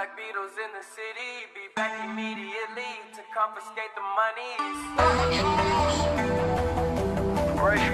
Black Beatles in the city. Be back immediately to confiscate the money. Ray